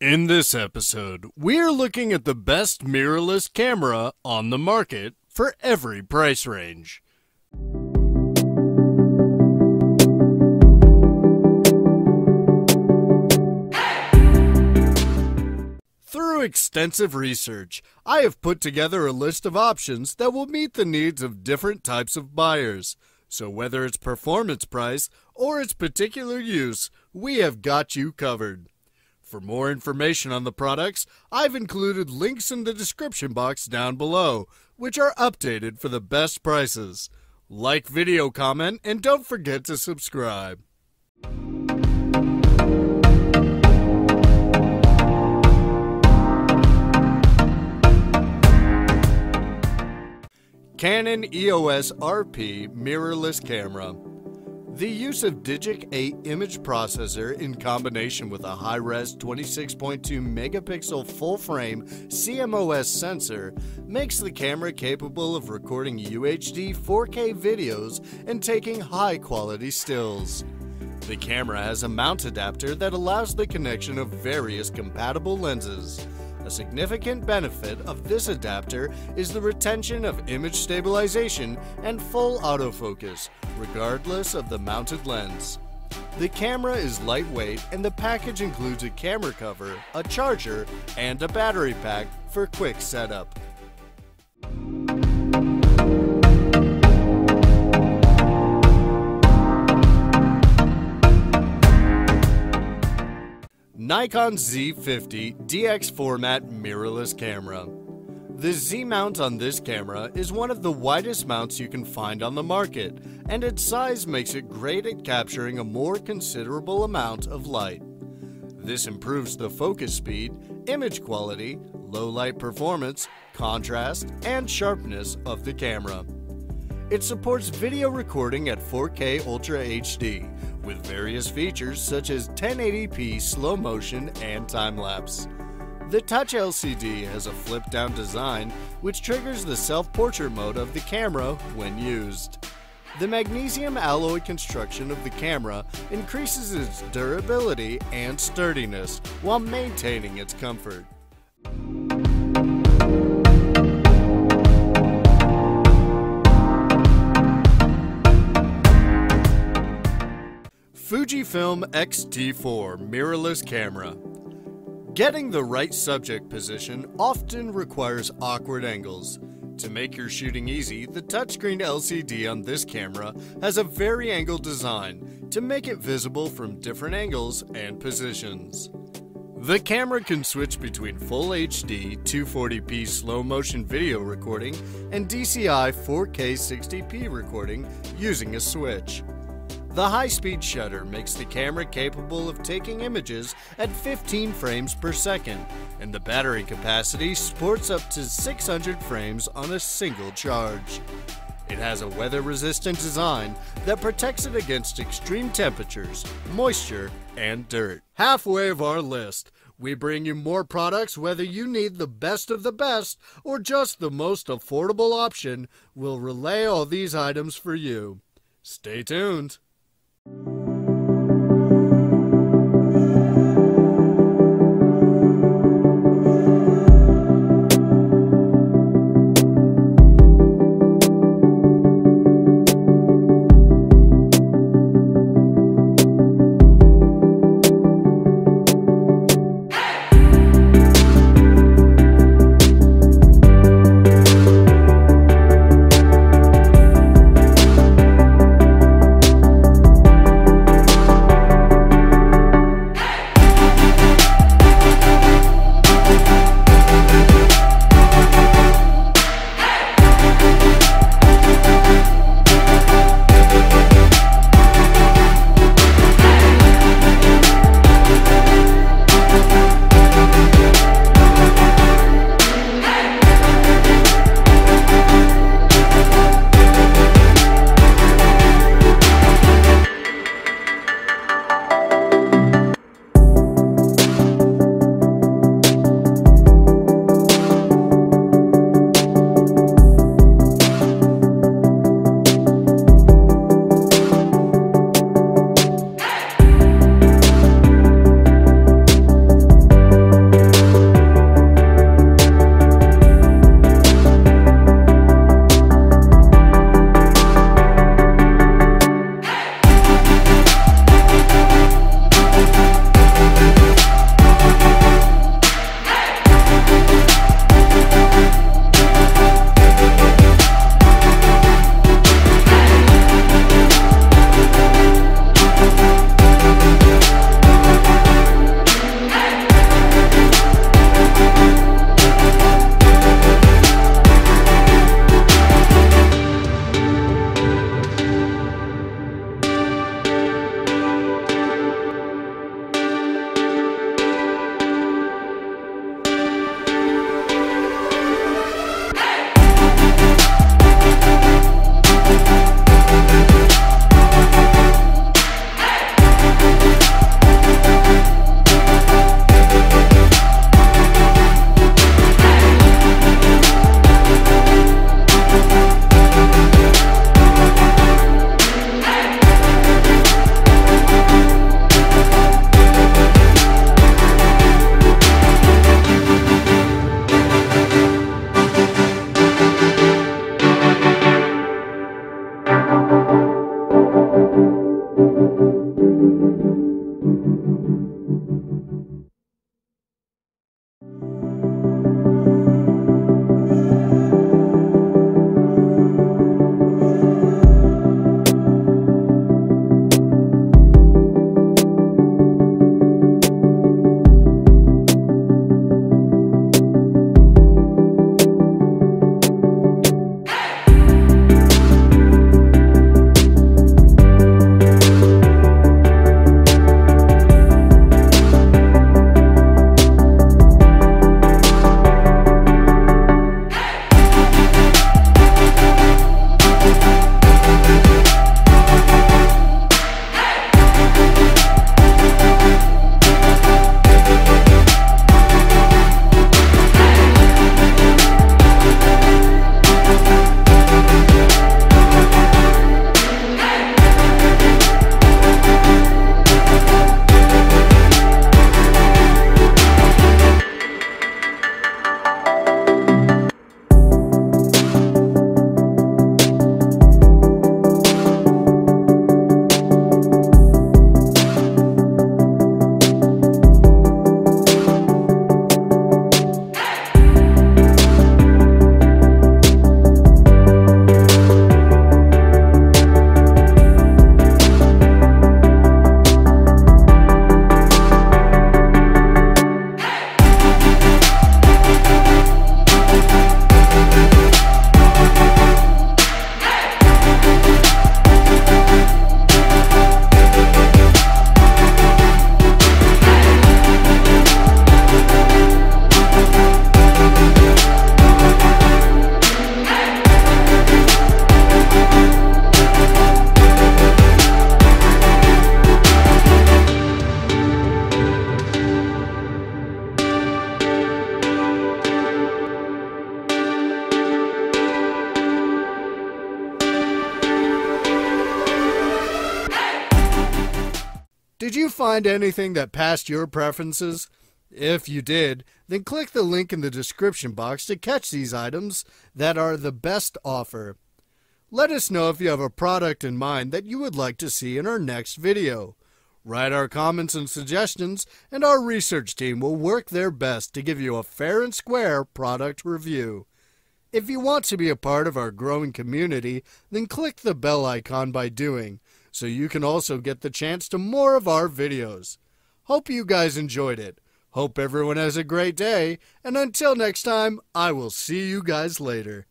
In this episode, we're looking at the best mirrorless camera on the market for every price range. Through extensive research, I have put together a list of options that will meet the needs of different types of buyers. So, whether it's performance price or its particular use, we have got you covered. For more information on the products, I've included links in the description box down below, which are updated for the best prices. Like, video, comment, and don't forget to subscribe. Canon EOS RP mirrorless camera. The use of Digic 8 image processor in combination with a high-res 26.2 megapixel full-frame CMOS sensor makes the camera capable of recording UHD 4K videos and taking high-quality stills. The camera has a mount adapter that allows the connection of various compatible lenses. A significant benefit of this adapter is the retention of image stabilization and full autofocus, regardless of the mounted lens. The camera is lightweight and the package includes a camera cover, a charger, and a battery pack for quick setup. Nikon Z50 DX format mirrorless camera. The Z mount on this camera is one of the widest mounts you can find on the market, and its size makes it great at capturing a more considerable amount of light. This improves the focus speed, image quality, low light performance, contrast, and sharpness of the camera. It supports video recording at 4K Ultra HD with various features such as 1080p slow motion and time lapse. The Touch LCD has a flip down design which triggers the self portrait mode of the camera when used. The magnesium alloy construction of the camera increases its durability and sturdiness while maintaining its comfort. Fujifilm X-T4 mirrorless camera. Getting the right subject position often requires awkward angles. To make your shooting easy, the touchscreen LCD on this camera has a vari-angle design to make it visible from different angles and positions. The camera can switch between Full HD 240p slow motion video recording and DCI 4K 60p recording using a switch. The high-speed shutter makes the camera capable of taking images at 15 frames per second, and the battery capacity supports up to 600 frames on a single charge. It has a weather-resistant design that protects it against extreme temperatures, moisture, and dirt. Halfway of our list, we bring you more products whether you need the best of the best or just the most affordable option. We'll relay all these items for you. Stay tuned. Thank you. Find anything that passed your preferences? If you did, then click the link in the description box to catch these items that are the best offer. Let us know if you have a product in mind that you would like to see in our next video. Write our comments and suggestions, and our research team will work their best to give you a fair and square product review. If you want to be a part of our growing community, then click the bell icon by doing, so you can also get the chance to more of our videos. Hope you guys enjoyed it. Hope everyone has a great day, and until next time, I will see you guys later.